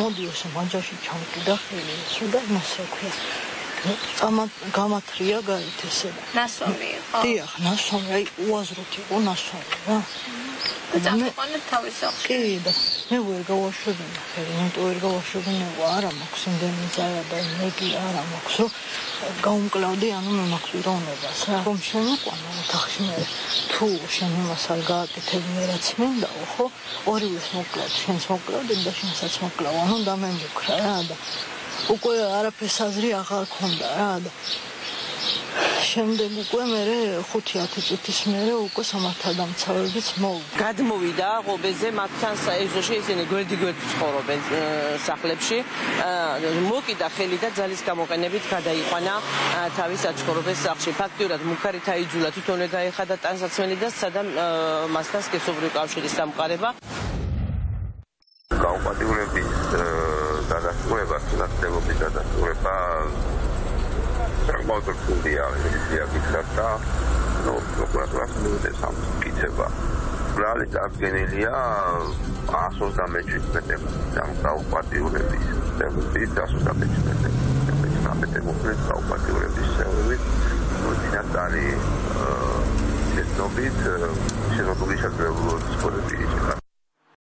მოდი ესე მანჯაში ჩამკიდა ხელი ისო და მას აქვია ამა გამათრია გაით ესე. ნასვამი ხო? დიახ ნასვამი აი უაზროთ იყო ნასვამი რა. წამყვანე თავის სახში. კი და მე ვერ გავაშვებინა ხელი, მე ვერ გავაშვებინა, არა მაქვს იმდენი ძალა და მეგი არა მაქვს, რომ გაუმკლავდი, ანუ მე მაქვს პიროვნებას რა. რომ შემოყვანა ოთახში მე თუ შენ იმას არ გააკეთებ მე რაც მინდაო, ხო? ორივეს მოკლავ, შენს მოკლავ და შენსაც მოკლავ, ანუ და მე მიქრა რა და უკვე არაფერს აზრი აღარ ქონდა რა და შემდეგ უკვე მე 5-10 წუთის მერე უკვე სამართალდამცავებიც მოვიდა. გადმოვიდა ღობეზე მათთან ეზოში ისინი გვერდი-გვერდი ცხოვრობენ სახლებში. მოკიდა ხელი და ძალის გამოყენებით გადაიყვანა თავის საცხოვრებელ სახლში. ფაქტიურად მუქარით აიძულა თვითონვე გაიხადა ტანსაცმელი და სადამ მასთან სქესობრივი კავშირის სამყარება. გაუპატიურების დადასტურება, თუნდაც დადასტურება რთულია ისია გითხრათ და ნუ პროკურატურას მიუძეს ამ კითება ბრალი წარდგენილია 130 მეტრზე ამ გაუპატიურების სერვისი 130 მეტრზე სამეთემოკლეს გაუპატიურების სერვისი ნუ დინატარი შენობით შენობილი შესაძლებლობის სპორტი შეიძლება